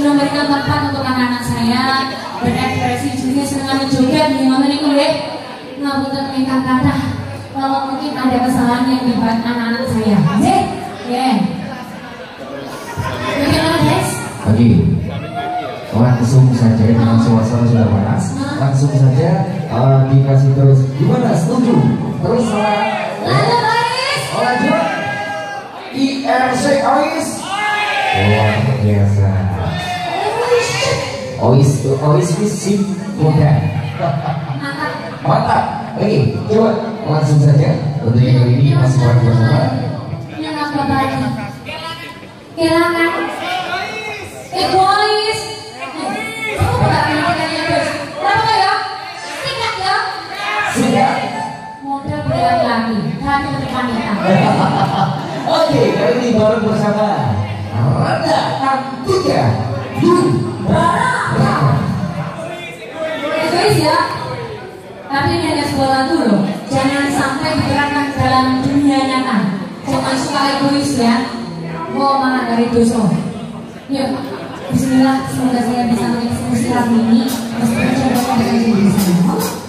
sudah memberikan tempat untuk anak-anak saya berekspresi juga dengan menjoget gimana nih kulit ngapunten ingkang kata kalau mungkin ada kesalahan yang dibuat anak-anak saya. Oke? Ya. Bagaimana guys? Lagi langsung saja dengan suasana sudah panas. Langsung saja uh, dikasih terus. Gimana? Setuju? Terus salah lanjut. Oh, lanjut IRC Ois. Luar biasa Ois Ois fisik muda. Mantap. Oke coba langsung saja. Untuk yang kali ini masih bareng bersama. Yang apa berapa ya Oke, kali ini bareng bersama Rada Antika Baraka. Egois ya tapi ini hanya sebuah lagu loh. Jangan sampai diterapkan dalam dunia nyata. Jangan suka egois ya? Mau malah dari dosa. Yuk Bismillah semoga saya bisa mengeksekusi lagu ini. Meskipun saya dengan diri saya